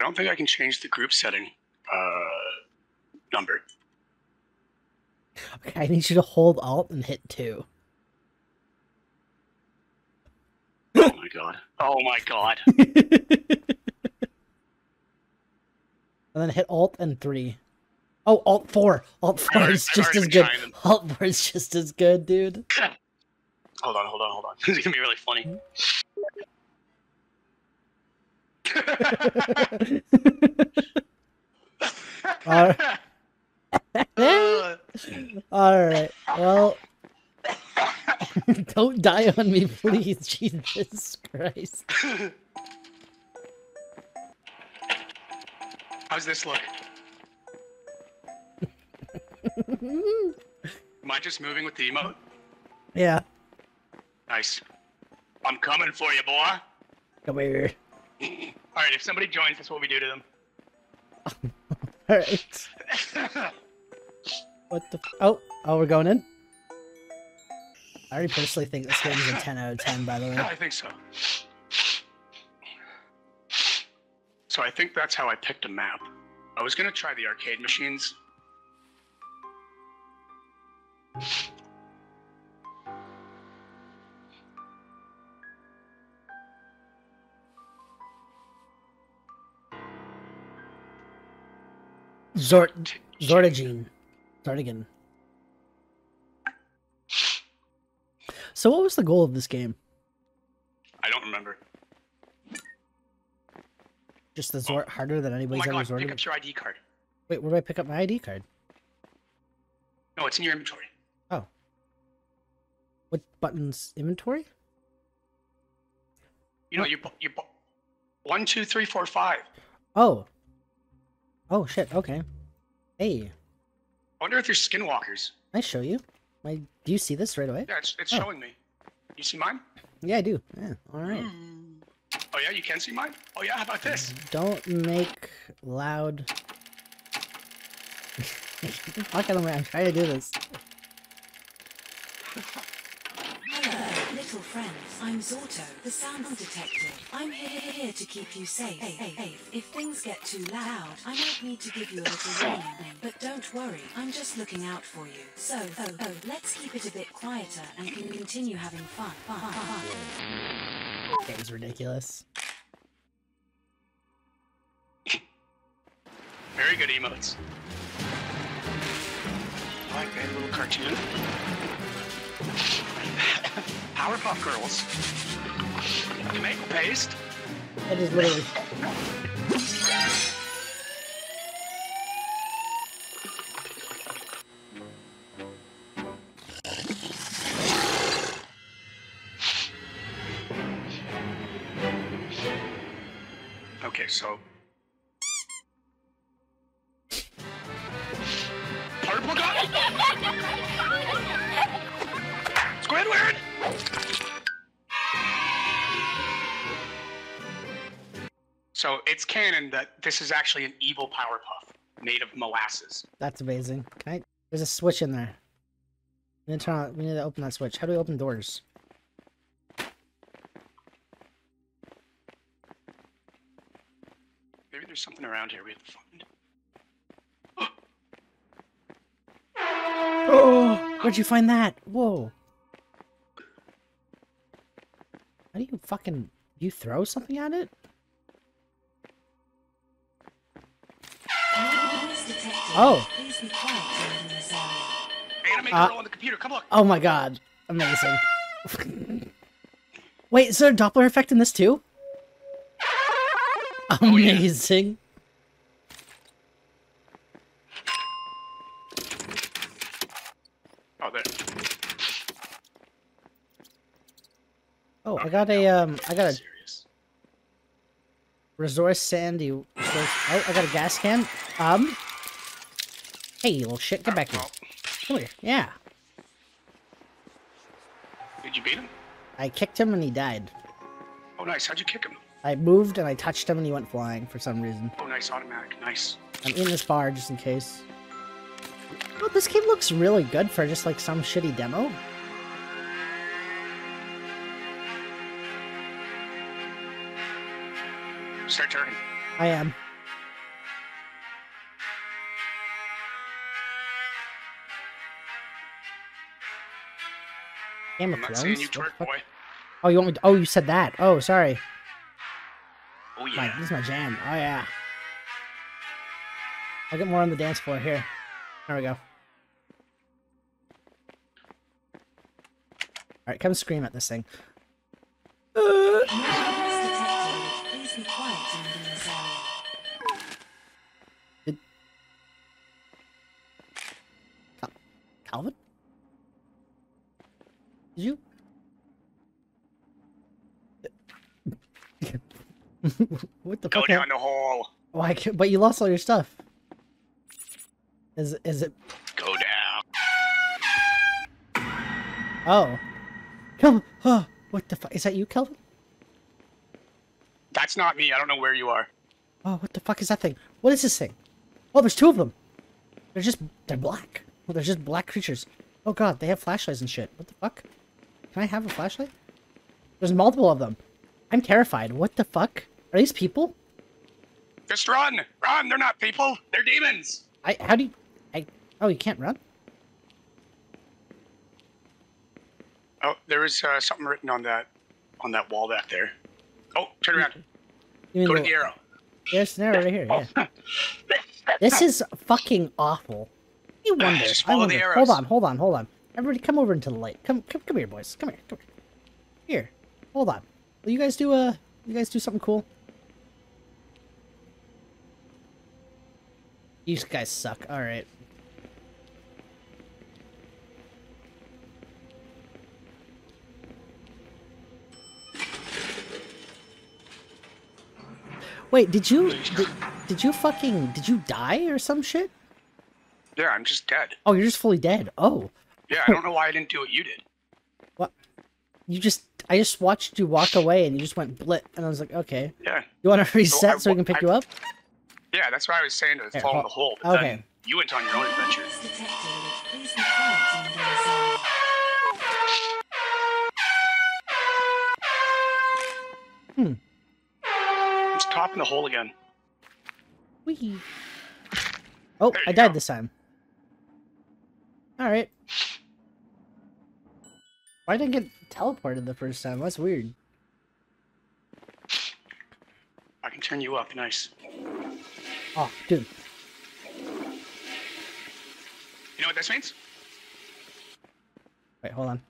I don't think I can change the group setting uh, number. Okay, I need you to hold Alt and hit two. Oh my god. Oh my god. and then hit Alt and three. Oh, Alt four. Alt four already- is just as good. Alt four is just as good, dude. Hold on, hold on, hold on. This is gonna be really funny. Alright. All right. Well, don't die on me, please. Jesus Christ. How's this look? Am I just moving with the emote? Yeah. Nice. I'm coming for you, boy. Come here. All right, if somebody joins, that's what we do to them. All right. What the? F- oh, oh, we're going in. I already personally think this game is a 10 out of 10. By the way. I think so. So I think that's how I picked a map. I was gonna try the arcade machines. Zort Zortigine. Zortigan. So, what was the goal of this game? I don't remember. Just the oh. Zort harder than Oh anybody's my ever god, Zorted? pick up your ID card. Wait, where do I pick up my ID card? No, it's in your inventory. Oh. What buttons? Inventory? You know, you you one, two, three, four, five. Oh. Oh shit. Okay. Hey, I wonder if you're skinwalkers. I show you. My, do you see this right away? Yeah, it's, it's Oh. showing me. You see mine? Yeah, I do. Yeah. All right. Oh yeah, you can see mine. Oh yeah, how about this? Don't make loud. Get the fuck out of my! I'm trying to do this. Hello, little friends. I'm Zorto, the sound detective. I'm here, here to keep you safe. Hey, hey, hey. If things get too loud, I might need to give you a little warning. But don't worry, I'm just looking out for you. So, oh, oh, let's keep it a bit quieter and can continue having fun. Fun, fun, fun. Game's ridiculous. Very good emotes. I like that little cartoon. Powerpuff Girls. Tomato paste. It is literally. This is actually an evil Powerpuff made of molasses. That's amazing. Can I? There's a switch in there. We need to turn on. We need to open that switch. How do we open doors? Maybe there's something around here we have to find. Oh, where'd you find that? Whoa. How do you fucking? You throw something at it? Oh. Please be quiet in this area. Anime Uh, on the computer, come look. Oh my god. Amazing. Wait, is there a Doppler effect in this too? Oh, yeah. Amazing. Oh, there. Oh, I got a um I got a Serious. resource sandy resource, oh, I got a gas can. Um Hey, you little shit, get back here. Oh, Come here. Yeah. did you beat him? I kicked him and he died. Oh, nice. How'd you kick him? I moved and I touched him and he went flying for some reason. Oh, nice. Automatic. Nice. I'm in this bar just in case. Oh, this game looks really good for just like some shitty demo. Start turning. I am. Game of I'm not seeing you twerk, boy. Oh, you want me? To, oh, you said that. Oh, sorry. Oh My, yeah. this is my jam. Oh yeah. I'll get more on the dance floor here. There we go. Alright, come scream at this thing. Uh, Noise detected. Please be quiet in this area. Calvin? Did you? what the Go fuck? down the hole. Oh, Why? can't- But you lost all your stuff. Is is it? Go down. Oh, Calvin! Oh, what the fuck? Is that you, Kelvin? That's not me. I don't know where you are. Oh, what the fuck is that thing? What is this thing? Oh, there's two of them. They're just they're black. Oh, they're just black creatures. Oh god, they have flashlights and shit. What the fuck? Can I have a flashlight? There's multiple of them. I'm terrified. What the fuck? Are these people? Just run. Run. They're not people. They're demons. I how do you I oh you can't run? Oh, there is uh, something written on that on that wall back there. Oh, turn around. You Go to the- the arrow. There's an arrow right here, yeah. Oh. This is fucking awful. I wonder. Just I follow the arrows. Hold on, hold on, hold on. Everybody come over into the light. Come come come here, boys. Come here. Come here. Here. Hold on. Will you guys do a you guys do something cool? You guys suck. Alright. Wait, did you did, did you fucking did you die or some shit? Yeah, I'm just dead. Oh, you're just fully dead. Oh. Yeah, I don't know why I didn't do what you did. What? You just I just watched you walk away and you just went blit and I was like, okay. Yeah. You want to reset I- so we can pick I- you up? Yeah, that's what I was saying to Here, fall in the hole. But okay. then you went on your own adventure. Noise detected. Please be in. I'm just topping the hole again. Whee. Oh, I died go. this time. Alright. Why didn't I get teleported the first time? That's weird. I can turn you up. Nice. Oh, dude. You know what this means? Wait, hold on.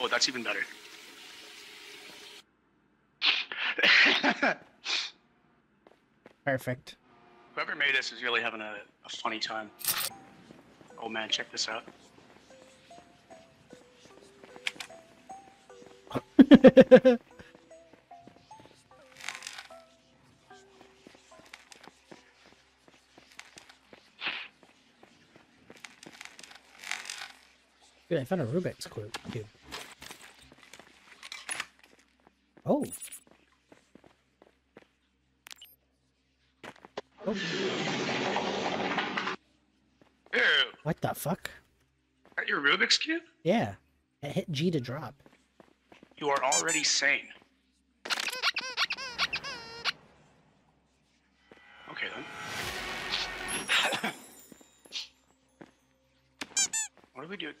Oh, that's even better. Perfect. Whoever made this is really having a, a funny time. Oh man, check this out. Dude, I found a Rubik's cube. Oh. Oh, Ew, what the fuck? that your Rubik's Cube? Yeah. I hit G to drop. You are already sane. Okay then. what do we do?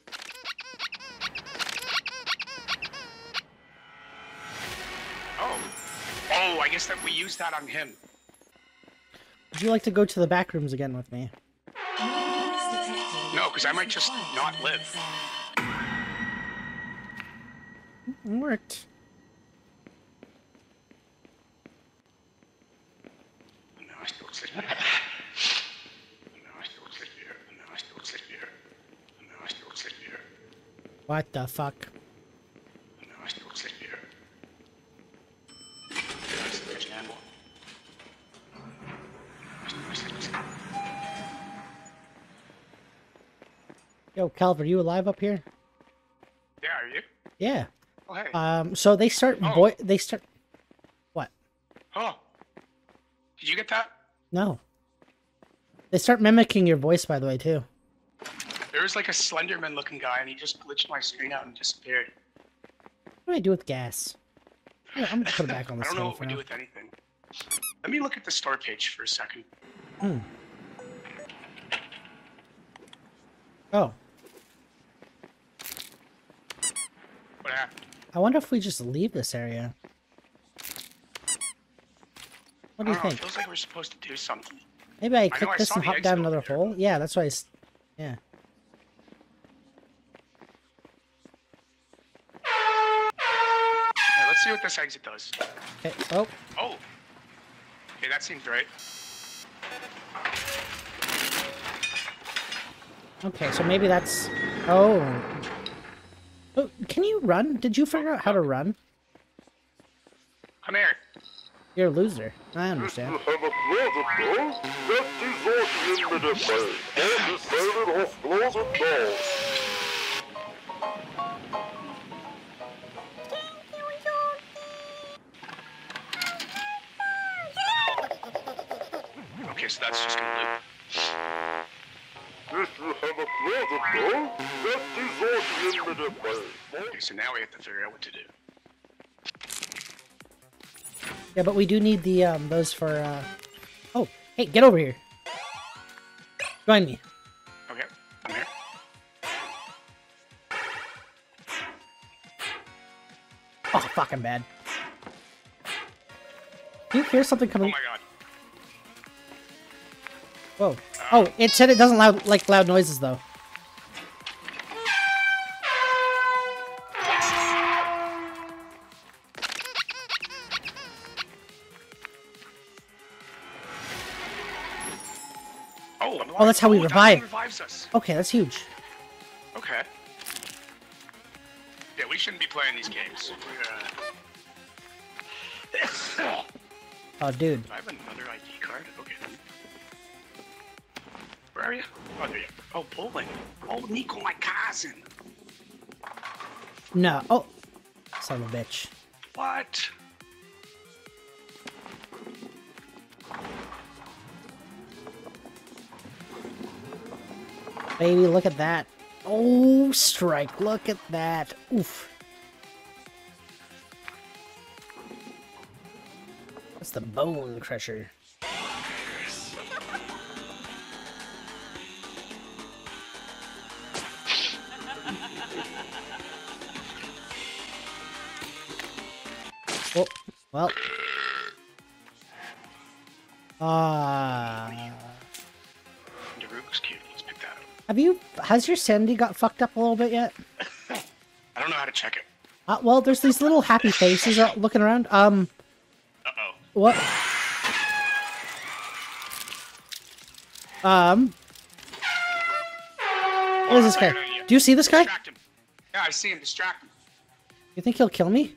Oh. Oh, I guess that we use that on him. Would you like to go to the back rooms again with me? No, because I might just not live. Here. What the fuck? No, I still sleep here. I sleep like an animal. I still sleep, I sleep. Yo, are you alive up here? Yeah, are you? Yeah. Oh, hey. Um, so they start Oh. boy they start what? oh. Did you get that? No. They start mimicking your voice by the way too. There was like a Slenderman looking guy and he just glitched my screen out and disappeared. What do I do with gas? I'm gonna put it back on the stove. I don't know what we do with anything. Let me look at the store page for a second. Oh. What happened? I wonder if we just leave this area. What do you know, think? It feels like we're supposed to do something. Maybe I know click I this saw and hop down another there. hole. Yeah, that's why. I yeah. Yeah, let's see what this exit does. Okay. Oh, Oh. Okay, that seems right. okay. So maybe that's. Oh. Oh, can you run? Did you figure out how to run? Come here. You're a loser. I understand. Okay, so now we have to figure out what to do. Yeah, but we do need the um those for. uh... Oh, hey, get over here. Join me. Okay, I'm here. Oh, fucking bad. Do you hear something coming? Oh my god. Whoa. Oh, it said it doesn't loud like loud noises though. Oh, that's how we revive. revives us. Okay, that's huge. Okay. Yeah, we shouldn't be playing these games. Uh... Oh, dude. I have another ID card? Okay. Where are you? Oh, there you are. Oh, bowling. Oh, Nico, my cousin. No. Oh, son of a bitch. What? Baby, look at that. Oh, strike. Look at that. Oof. That's the bone crusher. Oh, well. Ah. Have you, has your sanity got fucked up a little bit yet? I don't know how to check it. Uh, well, there's these little happy faces looking around. Um, Uh-oh. what? Um, what is this guy? Do you see this guy? Yeah, I see him. Distract him. You think he'll kill me?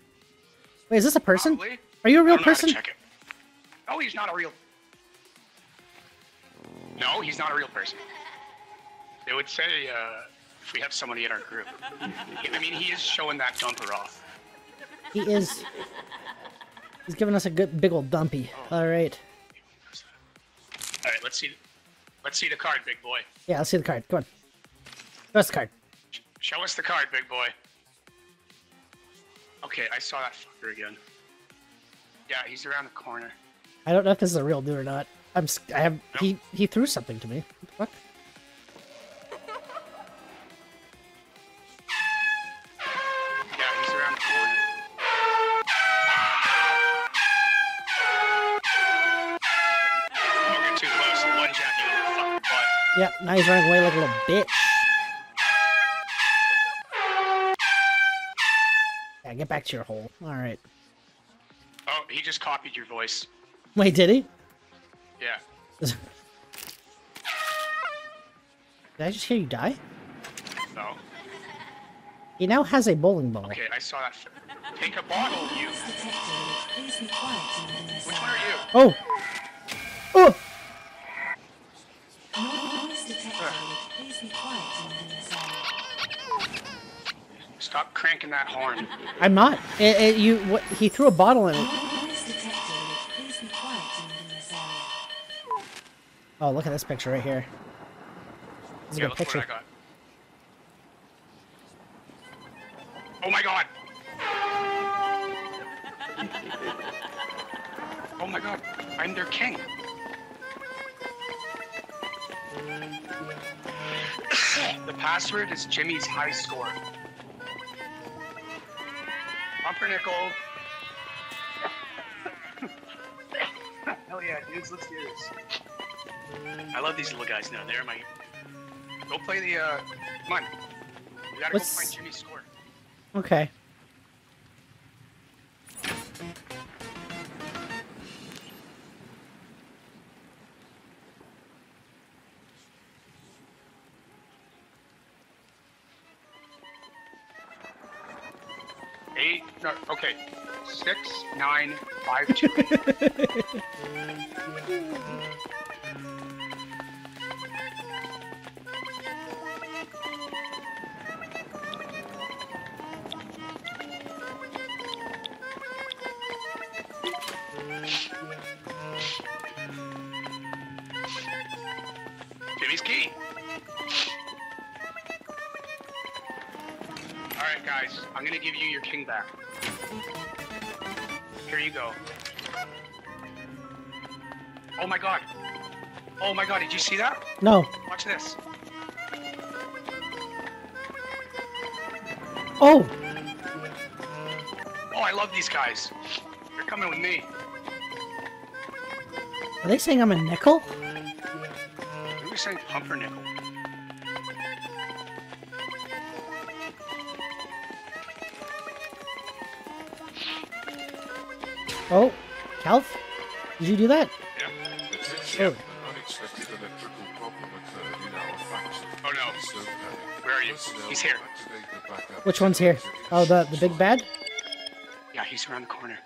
Wait, is this a person? Probably. Are you a real don't know how to person? check it. No, he's not a real... No, he's not a real person. It would say, uh, if we have somebody in our group. I mean, he is showing that dumper off. He is. He's giving us a good big old dumpy. All right. All right, let's see. Let's see the card, big boy. Yeah, let's see the card. Come on. Show us the card. Show us the card, big boy. Okay, I saw that fucker again. Yeah, he's around the corner. I don't know if this is a real dude or not. I'm. I have. He he threw something to me. What the fuck? Butt. Yeah. Now he's running away like a little bitch. Yeah, get back to your hole. All right. Oh, he just copied your voice. Wait, did he? Yeah. Did I just hear you die? No. He now has a bowling ball. Okay, I saw that. Take a bottle, you. Detected. Please be quiet in this Which one are you? Oh. Stop cranking that horn. I'm not. It, it, you. What? He threw a bottle in it. Noise detected. Please be quiet in this area. Oh, look at this picture right here. This is a Yeah, good look what I picture. got. Oh my god! Oh my god, I'm their king. the password is Jimmy's high score. Pumpernickel. Hell yeah, dudes, let's do this. I love these little guys now. They're my. Go play the. uh Come on. We gotta What's- go find Jimmy's score. Okay. Okay. Six, nine, five, two. Jimmy's key. All right, guys. I'm gonna give you your king back. Here you go. Oh my god. Oh my god, did you see that? No. Watch this. Oh! Oh, I love these guys. You're coming with me. Are they saying I'm a nickel? Who was saying pumpernickel? Oh, Calf? Did you do that? Yeah. Oh, Unexpected electrical problem occurred in our factory. Oh no. So. Where are you? He's here. activate the backup which one's here? Oh, the the big bad. Yeah, he's around the corner.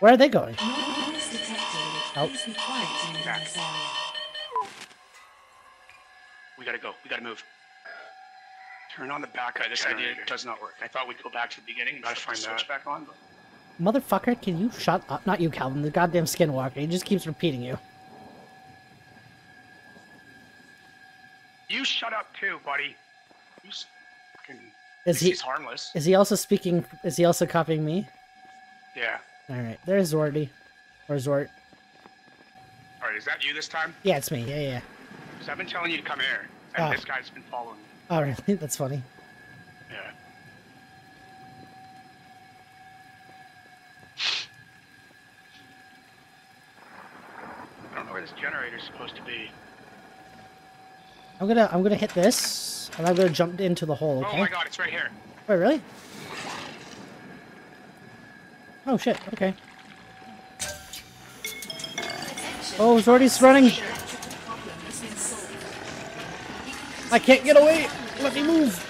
Where are they going? Oh. Please be quiet in Back. We gotta go. We gotta move. Turn on the back. Uh, this idea does not work. I thought we'd go back to the beginning. Gotta find the switch back on. But... Motherfucker, can you shut up? Not you, Calvin. The goddamn skinwalker. He just keeps repeating you. You shut up too, buddy. You s- fucking. Is he? He's harmless. Is he also speaking? Is he also copying me? Yeah. All right. There's Zordy, or Zort. All right. Is that you this time? Yeah, it's me. Yeah, yeah. Because I've been telling you to come here, and Ah. this guy's been following me. Oh, really? That's funny. Yeah. I don't know where this generator's supposed to be. I'm gonna I'm gonna hit this, and I'm gonna jump into the hole. Oh my god, it's right here. Wait, really? Oh shit. Okay. Oh, Zordy's running. Electrical problem has been solved. I can't get away. Let me move.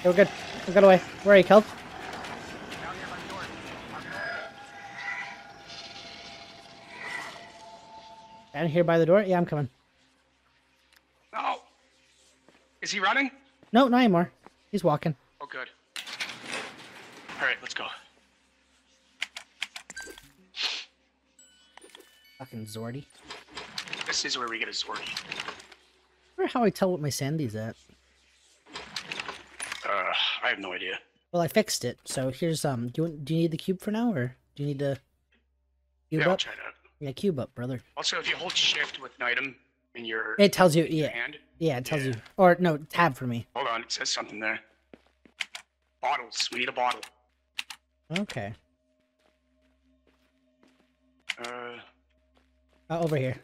Okay, we're good. We got away. Where are you, Kelp? Down here by the door. Down here by the door. Yeah, I'm coming. No. Is he running? No, not anymore. He's walking. Oh, good. All right, let's go. Fucking Zordy. This is where we get a sword. I wonder how I tell what my Sandy's at. Uh, I have no idea. Well, I fixed it. So here's um. Do you want, do you need the cube for now, or do you need to cube yeah, I'll up? try that. Yeah, cube up, brother. Also, if you hold shift with an item in your It tells you. Yeah, hand, yeah. It tells Yeah. you. Or no, tab for me. hold on, it says something there. Bottles. We need a bottle. Okay. Uh, Uh, over here.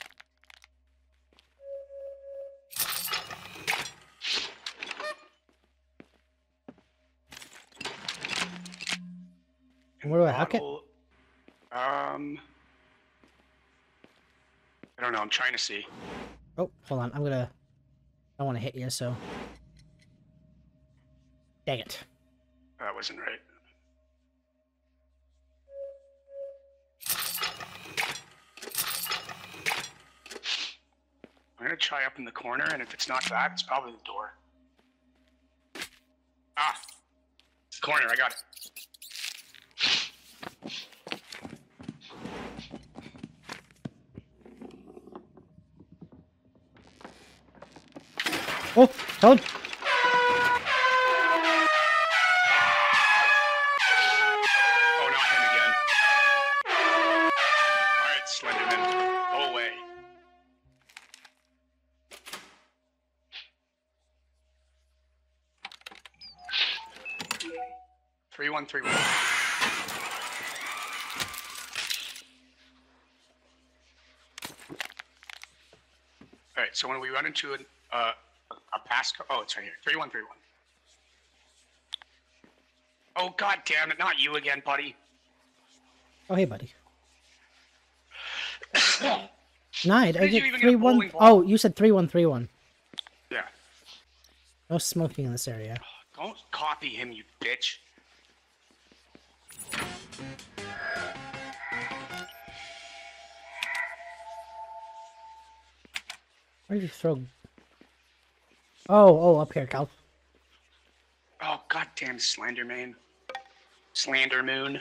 Where do I hook it? Um, I don't know. I'm trying to see. Oh, hold on. I'm gonna. I don't want to hit you, so. Dang it. That wasn't right. I'm gonna try up in the corner, and if it's not that, it's probably the door. Ah, it's the corner. I got it. Oh, Toad. Oh, not him again. All right, Slenderman, go away. Three one three one. All right. So when we run into an, uh, a pass, co- oh, it's right here. Three one three one. Oh God damn it! Not you again, buddy. Oh, hey, buddy. Nine. I get even three one. Oh, you said three one three one. Yeah. No smoking in this area. Don't copy him, you bitch. Where did you throw? Oh, oh, up here, Cal. Oh goddamn Slenderman. Slander Moon.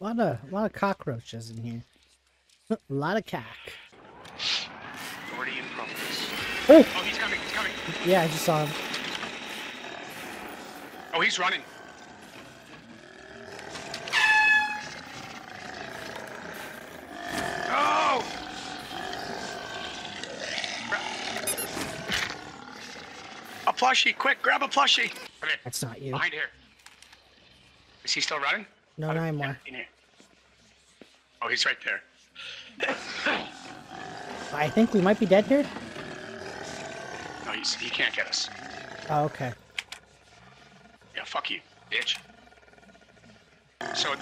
A lot of, a lot of cockroaches in here. A lot of cack. Already in progress. Oh, Oh, he's coming. He's coming. yeah, I just saw him. Oh, he's running. Oh! Gra- A plushie, quick, grab a plushie. Okay, That's not you. behind here. Is he still running? No, not anymore. In here. Oh, he's right there. I think we might be dead here. No, he's, he can't get us. Oh, okay. Yeah, fuck you, bitch. So.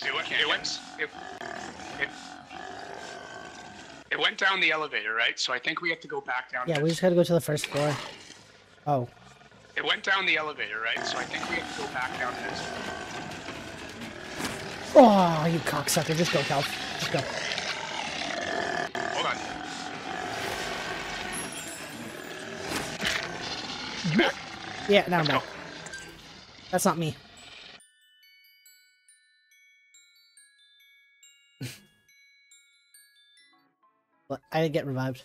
See what? It went. It, it, it went down the elevator, right? So I think we have to go back down. Yeah, we just gotta go to the first floor. Oh, It went down the elevator, right? So I think we have to go back down this. oh, you cocksucker! Just go, Cal. Just go. Hold on. Yeah, now I'm back. That's not me. But I didn't get revived.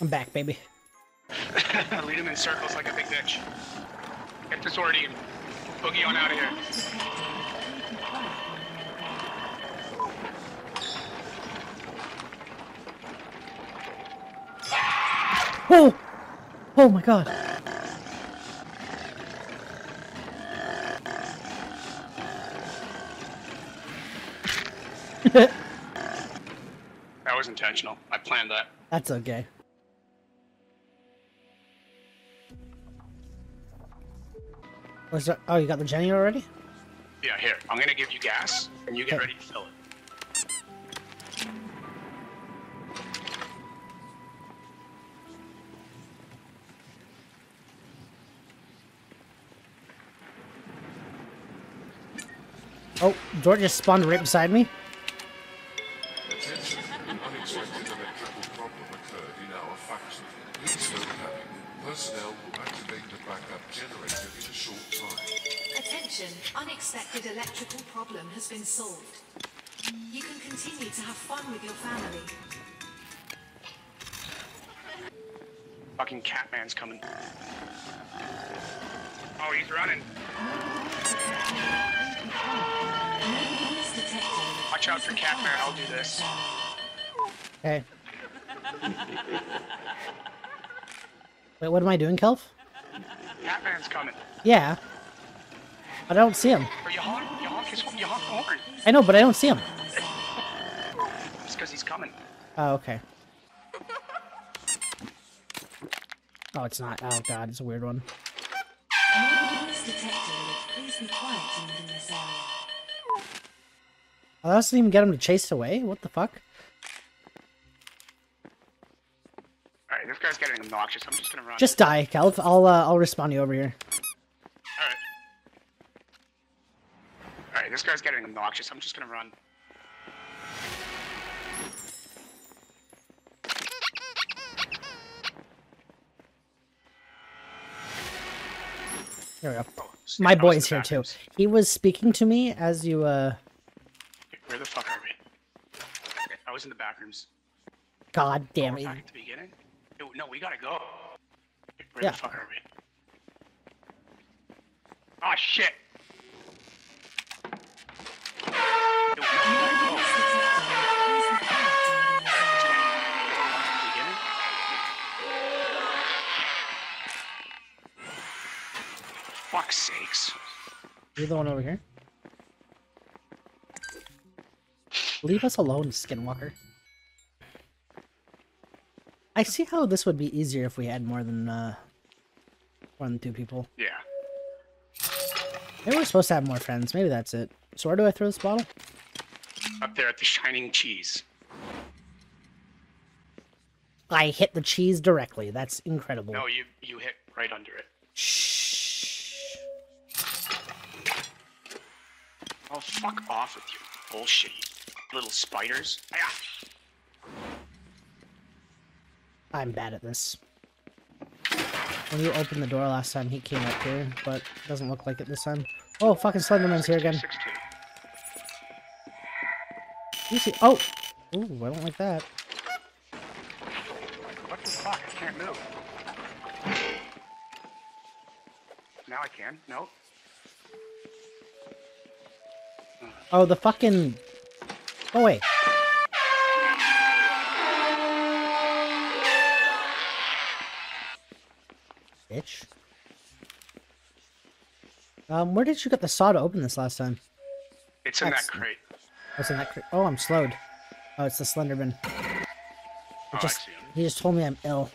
I'm back, baby. Lead him in circles like a big bitch. Get this already and boogie on out of here. Oh! Oh my god. Was intentional. I planned that. That's okay. There, oh, you got the Jenny already? Yeah, here. I'm gonna give you gas, and you get Okay. ready to fill it. Oh, George just spawned right beside me. Attention, unexpected electrical problem has been solved. You can continue to have fun with your family. Fucking Catman's coming. Oh, he's running. Watch out for Catman. I'll do this. Hey. Wait, what am I doing, Kelf? Catman's coming. Yeah. But I don't see him. You honk, you honk his, you honk horn. I know, but I don't see him. It's because he's coming. Oh, okay. Oh, it's not. Oh, God, it's a weird one. Noise detected. Please be quiet in this area. Oh, that doesn't even get him to chase away? What the fuck? Alright, this guy's getting obnoxious. I'm just gonna run. Just die, Kelf. I'll, uh, I'll respawn you over here. Alright. Alright, this guy's getting obnoxious. I'm just gonna run. There we go. Oh, My I was boy is here too. He was speaking to me as you, uh, Where the fuck are we? Okay, I was in the back rooms. god damn We're it. back at the beginning? No, no, we gotta go. Where Yeah. the fuck are we? Oh shit! Fuck's sakes. You're the one over here. Leave us alone, Skinwalker. I see how this would be easier if we had more than, uh, more than two people. Yeah. Maybe we're supposed to have more friends. Maybe that's it. So where do I throw this bottle? Up there at the shining cheese. I hit the cheese directly. That's incredible. No, you you hit right under it. Shh. Oh, fuck off with your bullshit, you little spiders. Ah. I'm bad at this. When you opened the door last time, he came up here, but it doesn't look like it this time. Oh, fucking Slenderman's here again. 16. You see? Oh! Ooh, I don't like that. What the fuck? I can't move. Now I can. No. Oh, the fucking... Oh, wait. Bitch. Um, where did you get the saw to open this last time? It's in that crate. What's in that cra- Oh, I'm slowed. Oh, it's the Slenderman. Oh, just- I see him. He just told me I'm ill.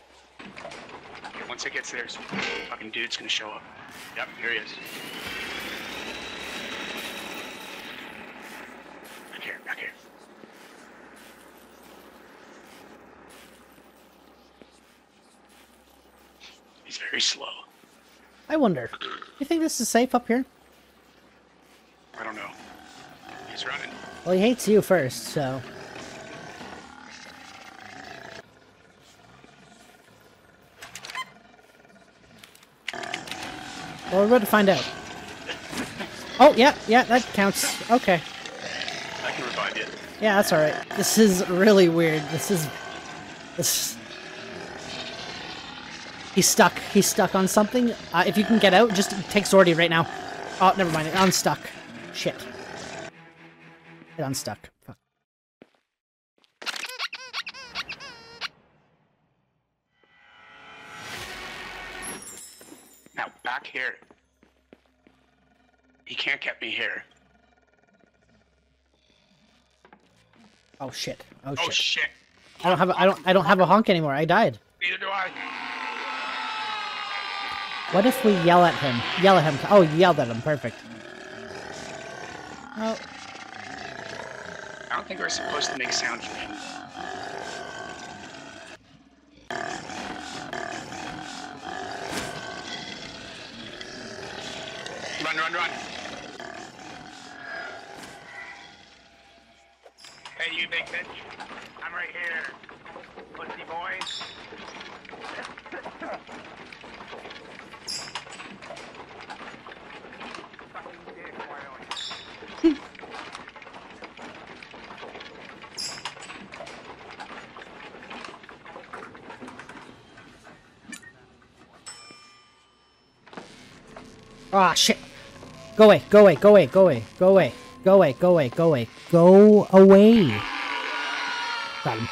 Once it gets there, some fucking dude's gonna show up. Yep, here he is. Back here, back here. He's very slow. I wonder. You think this is safe up here? I don't know. He's running. Well, he hates you first, so... Well, we're about to find out. Oh, yeah, yeah, that counts. Okay. I can revive you. Yeah, that's alright. This is really weird. This is... This... He's stuck. He's stuck on something. Uh, if you can get out, just take Zordy right now. Oh, never mind. I'm stuck. Shit. It unstuck. Fuck. Now, back here. He can't get me here. Oh shit. Oh Oh shit. shit. I don't have a, I don't I don't have a honk anymore. I died. Neither do I. What if we yell at him? Yell at him. Oh, yelled at him. Perfect. Oh, I don't think we're supposed to make sound for him. Run, run, run. Hey, you big bitch. I'm right here. Pussy boy. Fucking dick, why don't you? ah, shit. Go away. Go away. Go away. Go away. Go away. Go away. Go away. Go away. Go away. Got him.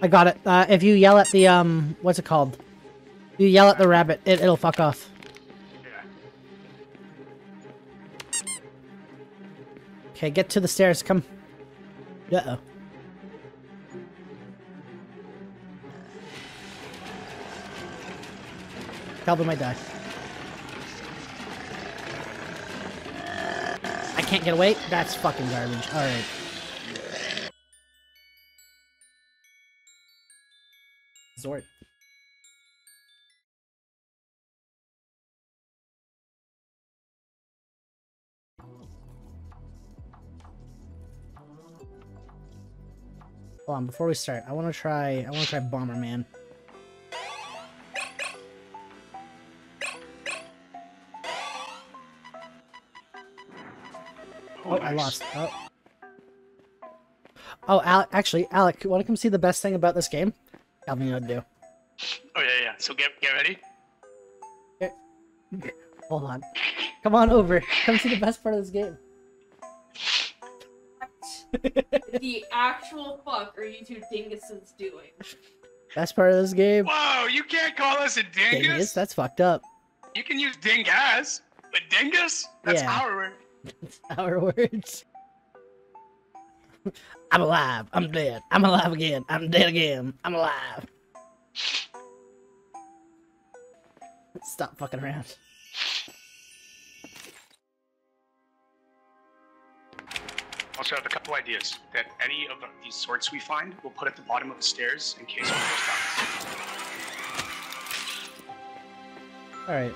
I got it. Uh, if you yell at the um, what's it called? You yell at the rabbit. It, it'll fuck off. Okay, get to the stairs. Come. Uh oh. Calvin might die. Can't get away? That's fucking garbage. Alright. Zort. Hold on, before we start, I want to try. I want to try Bomberman. I lost. Oh. Oh, Alec, actually, Alec, want to come see the best thing about this game? Tell me what to do. Oh yeah, yeah. So get get ready. Hold on. Come on over. Come see the best part of this game. What the actual fuck are you two dinguses doing? Best part of this game. Whoa! You can't call us a dingus. Dingus, that's fucked up. You can use dingas, but dingus? That's Yeah. our word. Our words. I'm alive. I'm dead. I'm alive again. I'm dead again. I'm alive. Stop fucking around. Also, have a couple ideas that any of these Zorts we find, we'll put at the bottom of the stairs in case one goes down. Alright.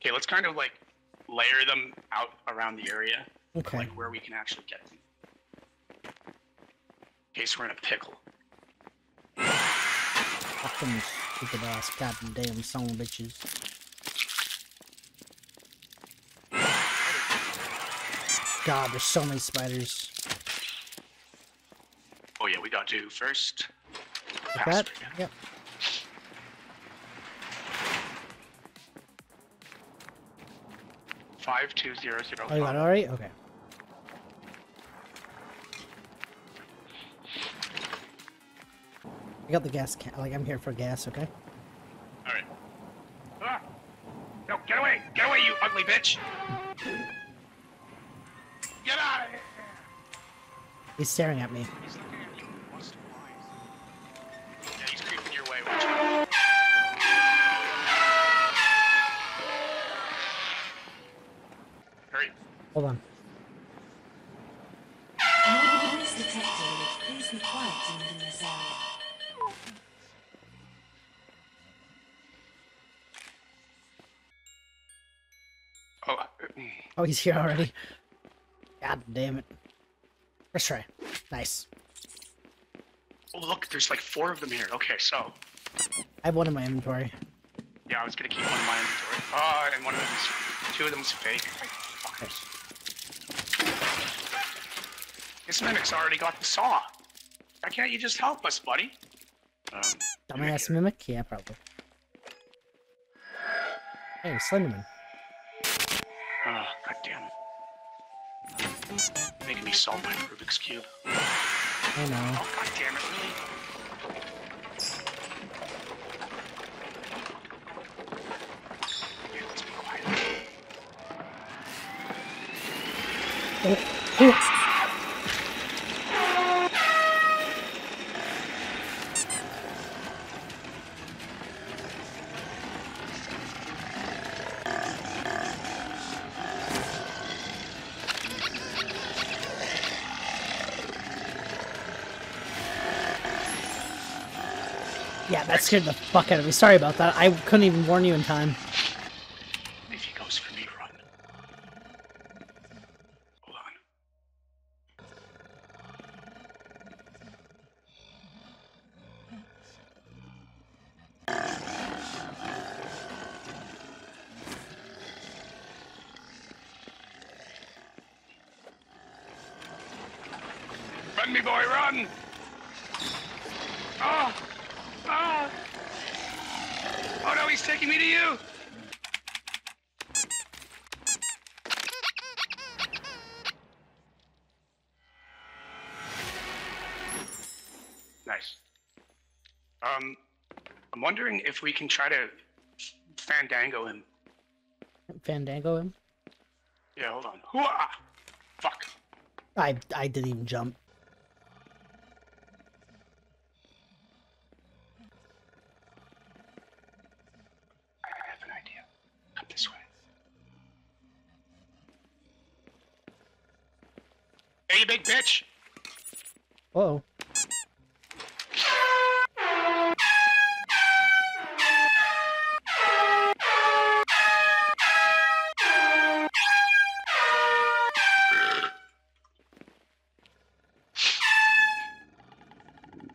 Okay, let's kind of like layer them out around the area, Okay. like where we can actually get them. In case we're in a pickle. Fucking stupid ass goddamn son bitches. God, there's so many spiders. Oh yeah, we got to first. Like that? Yep. Five two zero zero. Oh, you got it already? Okay. I got the gas can. Like, I'm here for gas, okay? All right. Ah! No, get away! Get away, you ugly bitch! Get out of here! He's staring at me. He's this on. Oh. Oh, he's here already. God damn it. Let's try. Nice. oh, look, there's like four of them here. Okay, so I have one in my inventory. yeah, I was gonna keep one in my inventory. Oh, and one of them's two of them's fake. Like, This mimic's already got the saw. Why can't you just help us, buddy? Um, Dumbass mimic? Yeah, probably. Hey, Slenderman. Oh, god damn it. Making me solve my Rubik's Cube. I know. Oh, god damn it, really? Okay, let's be quiet. Oh, oh. Scared the fuck out of me. Sorry about that. I couldn't even warn you in time. If he goes for me, run. Hold on. Run, me boy, run! Oh! Oh! Oh no, he's taking me to you! Nice. Um, I'm wondering if we can try to fandango him. Fandango him? Yeah, hold on. Hooah! Fuck. I I didn't even jump. I have an idea. Come this way. Hey, you big bitch! Whoa.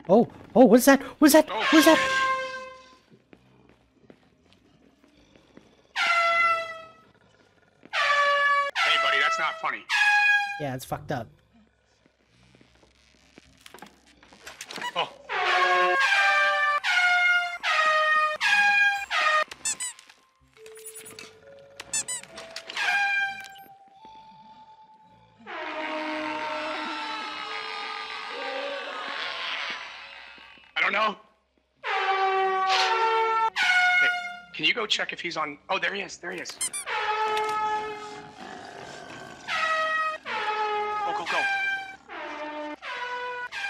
Oh, oh, what's that? What's that? What's that? Hey, buddy, that's not funny. Yeah, it's fucked up. Check if he's on? Oh, there he is. There he is. Go, go, go.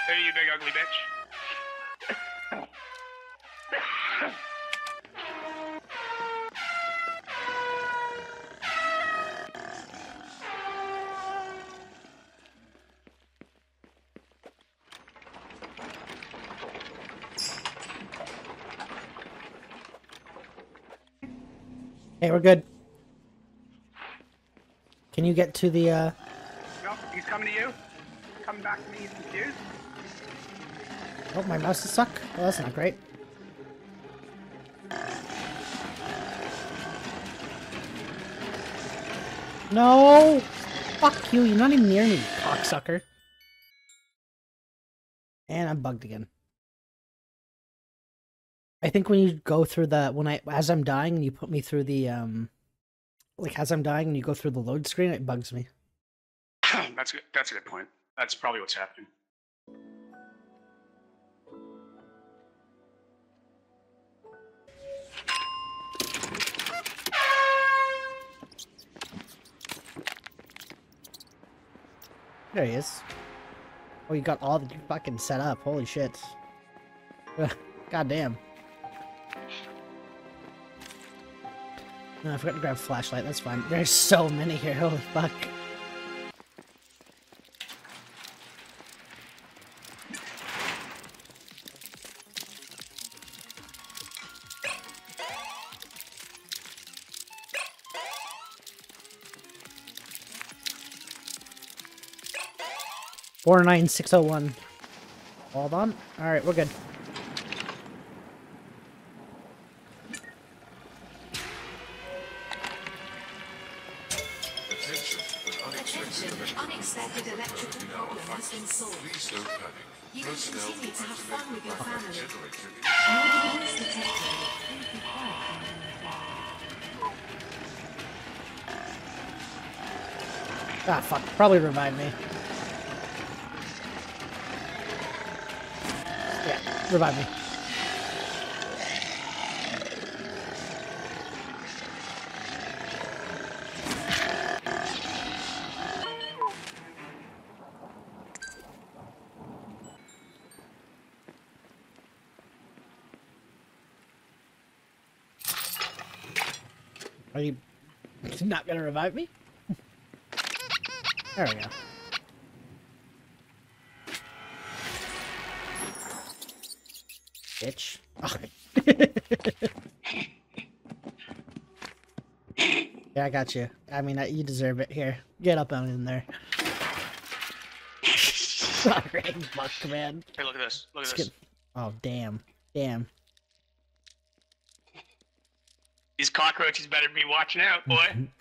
There you big ugly bitch. We're good. Can you get to the, uh... No, he's coming to you. Coming back to me. He's confused. Oh, my mouse is stuck? Well, that's not great. No! Fuck you, you're not even near me, cocksucker. And I'm bugged again. I think when you go through the when I as I'm dying and you put me through the um like as I'm dying and you go through the load screen, it bugs me. that's good. That's a good point. That's probably what's happening. There he is. Oh, you got all the fucking set up. Holy shit. God damn. No, I forgot to grab a flashlight. That's fine. There's so many here. Holy fuck. Four nine six oh one. Hold on. All right, we're good. Ah, fuck. Probably revive me. Yeah, revive me. Are you not gonna revive me? There we go. Bitch. yeah, I got you. I mean, I- you deserve it. Here, get up on in there. Sorry, fuck, man. Hey, look at this. Look at Skip. this. Oh, damn. Damn. These cockroaches better be watching out, boy.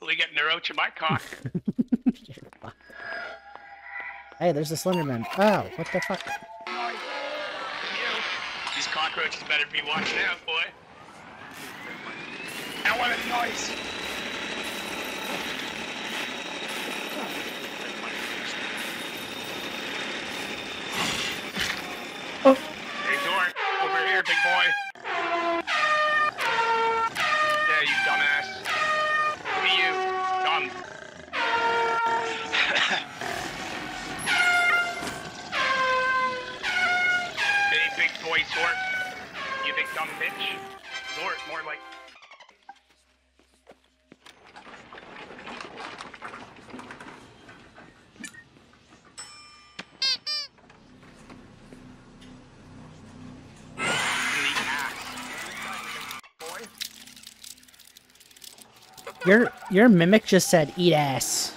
Getting the roach in my cock? Hey, there's the Slenderman. Oh, what the fuck? You. These cockroaches better be watching out, boy. I want a noise. Your your mimic just said eat ass.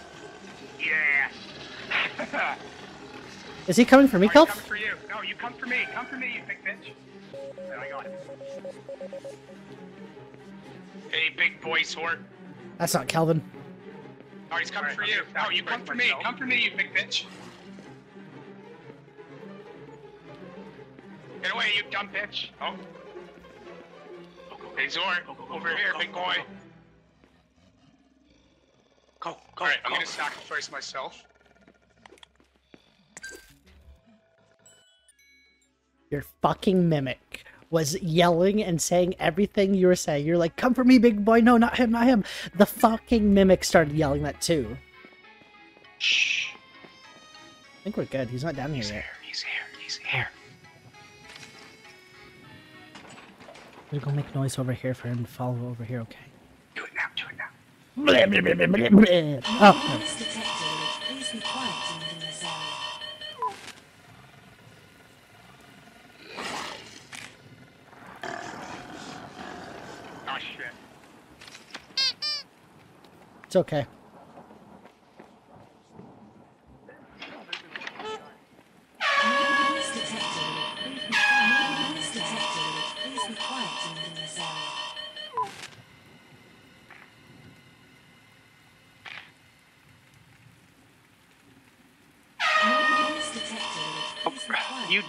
Yeah. Is he coming for me, I'm Kelp? coming for you. No, you come for me. Come for me, you big bitch. Oh there, I got it. Hey, big boy sword. That's not Kelvin. Oh, he's coming for you. No, you come for me. Come for me, you big bitch. Get away, you dumb bitch. Oh. Hey, Zort, over here, big boy. Sacrifice myself. Your fucking mimic was yelling and saying everything you were saying. You're like, "Come for me, big boy! No, not him, not him!" The fucking mimic started yelling that too. Shh. I think we're good. He's not down here He's here. He's here. He's here. We're gonna make noise over here for him to follow over here. Okay. Do it now. Do it now. Noise detected. Please be quiet in this area. Oh it's okay.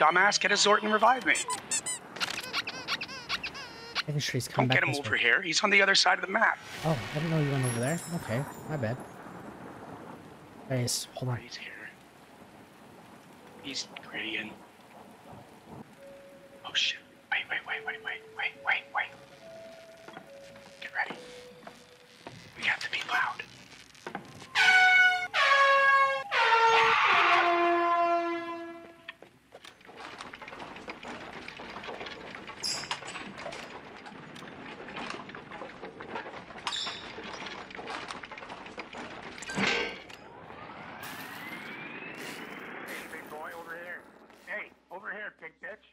Dumbass, get a Zort and revive me. Making sure he's coming Don't back get him over way. here. He's on the other side of the map. Oh, I didn't know you went over there. Okay, my bad. Guys, hold on. He's here. He's gradient. Oh shit. Wait, wait, wait, wait, wait, wait, wait. Get ready. We have to be loud. Hey, big boy, over here. Hey, over here, big bitch.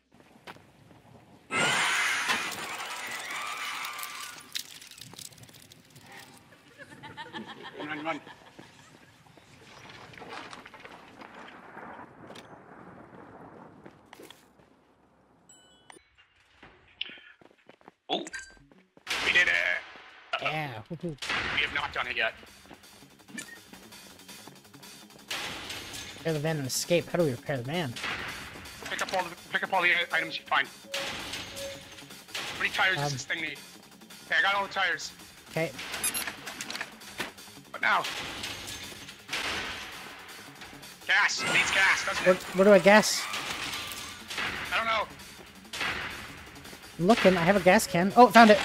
Run, run, run. Oh, we did it. Woohoo. We have not done it yet. Repair the van and escape. How do we repair the van? Pick up all the pick up all the items you find. How many tires Um, does this thing need? Okay, I got all the tires. Okay. What now? Gas. It needs gas, doesn't Where, it? where do I gas? I don't know. I'm looking. I have a gas can. Oh, found it.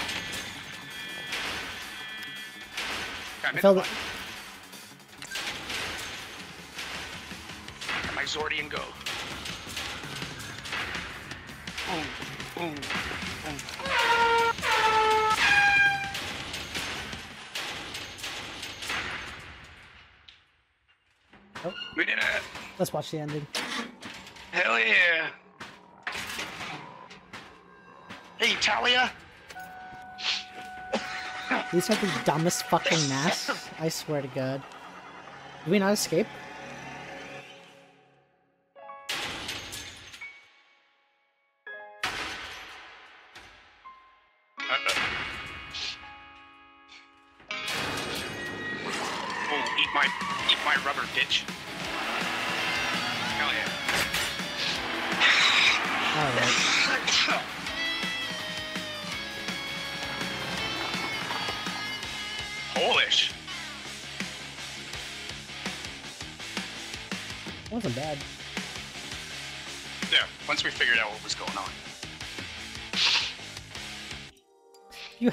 Okay, I'm I in filled the it. button. Got my Zordian go. Oh. We did it. Let's watch the ending. Hell yeah. Hey, Talia. These are the dumbest fucking masks. I swear to God. Did we not escape?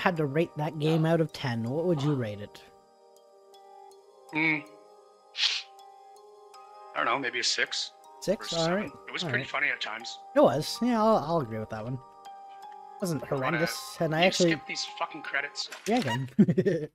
Had to rate that game out of 10, what would you rate it? Hmm. I don't know, maybe a six. Six? a. Alright. It was All pretty right. funny at times. It was. Yeah, I'll, I'll agree with that one. It wasn't I wanna- horrendous, and I actually skip these fucking credits. yeah again.